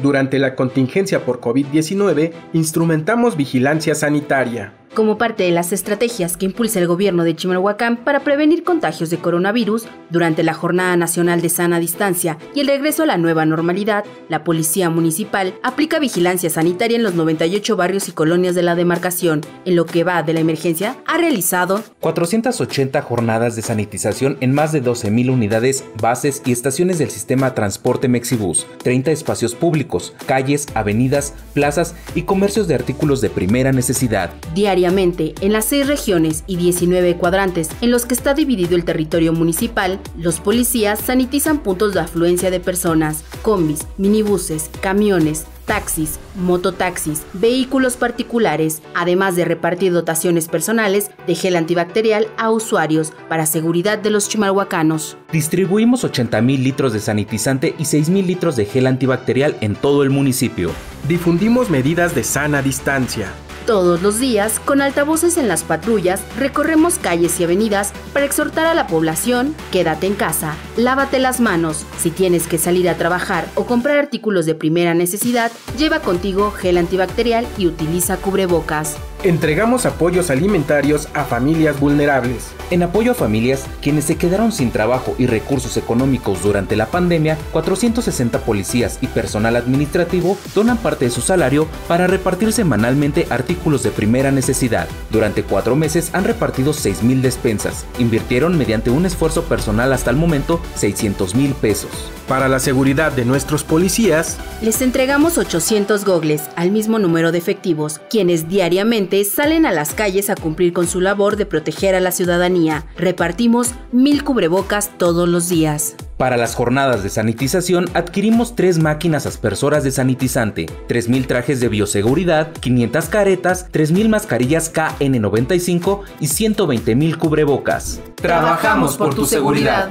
Durante la contingencia por COVID-19, instrumentamos vigilancia sanitaria como parte de las estrategias que impulsa el gobierno de Chimalhuacán para prevenir contagios de coronavirus, durante la Jornada Nacional de Sana Distancia y el regreso a la nueva normalidad, la Policía Municipal aplica vigilancia sanitaria en los 98 barrios y colonias de la demarcación. En lo que va de la emergencia, ha realizado 480 jornadas de sanitización en más de 12.000 unidades, bases y estaciones del sistema Transporte Mexibus, 30 espacios públicos, calles, avenidas, plazas y comercios de artículos de primera necesidad en las seis regiones y 19 cuadrantes en los que está dividido el territorio municipal, los policías sanitizan puntos de afluencia de personas, combis, minibuses, camiones, taxis, mototaxis, vehículos particulares, además de repartir dotaciones personales de gel antibacterial a usuarios para seguridad de los chimalhuacanos. Distribuimos 80.000 litros de sanitizante y 6.000 litros de gel antibacterial en todo el municipio. Difundimos medidas de sana distancia todos los días, con altavoces en las patrullas, recorremos calles y avenidas para exhortar a la población, quédate en casa, lávate las manos, si tienes que salir a trabajar o comprar artículos de primera necesidad, lleva contigo gel antibacterial y utiliza cubrebocas. Entregamos apoyos alimentarios a familias vulnerables. En apoyo a familias, quienes se quedaron sin trabajo y recursos económicos durante la pandemia, 460 policías y personal administrativo donan parte de su salario para repartir semanalmente artículos de primera necesidad. Durante cuatro meses han repartido 6.000 despensas. Invirtieron mediante un esfuerzo personal hasta el momento 600 mil pesos. Para la seguridad de nuestros policías, les entregamos 800 gogles al mismo número de efectivos, quienes diariamente salen a las calles a cumplir con su labor de proteger a la ciudadanía. Repartimos mil cubrebocas todos los días. Para las jornadas de sanitización adquirimos tres máquinas aspersoras de sanitizante, 3.000 trajes de bioseguridad, 500 caretas, 3.000 mascarillas KN95 y 120.000 cubrebocas. Trabajamos por tu seguridad.